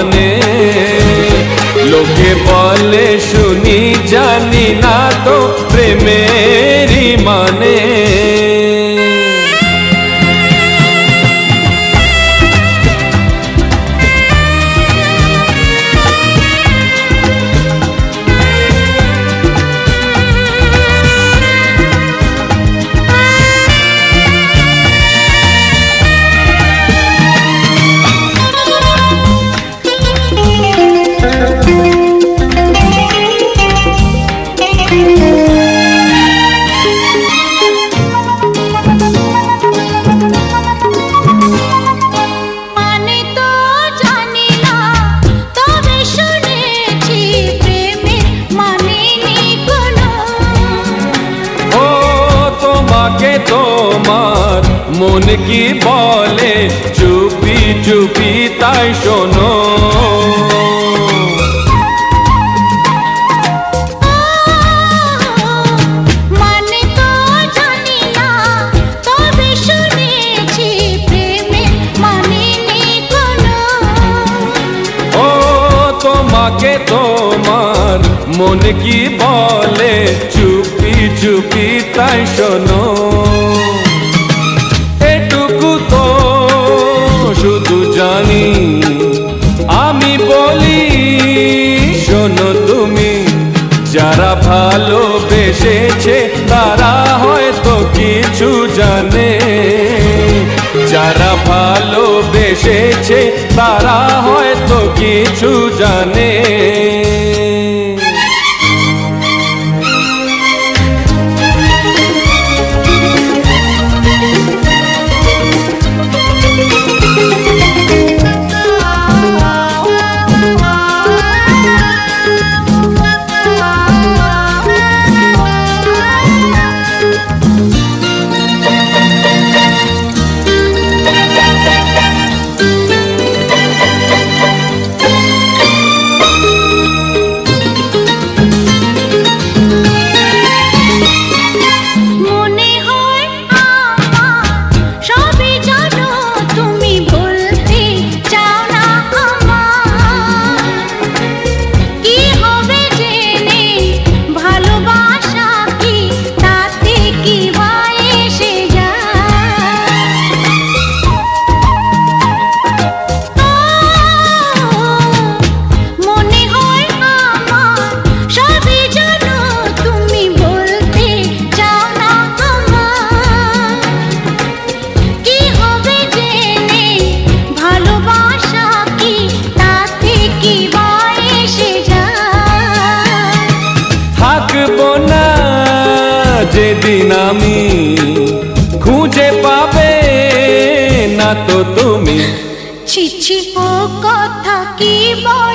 মানে। লোকে বলে শুনি জানি না তো প্রেমেরই মানে। তোমাকে তোমার। মন কি বলে? চুপি চুপি তাই শোনো। মানে তো তোমার মন কি বলে? চুপি চুপি, তাই শোনো। এটুকু তো শুধু জানি, আমি বলি, শোনো তুমি, যারা ভালোবেসেছে, তারা হয়তো কিছু জানে। যারা ভালোবেসেছে, তারা হয়তো কিছু জানে। না যেদিন আমি খুঁজে পাবে না তো তুমি। ও কথা কি বলো?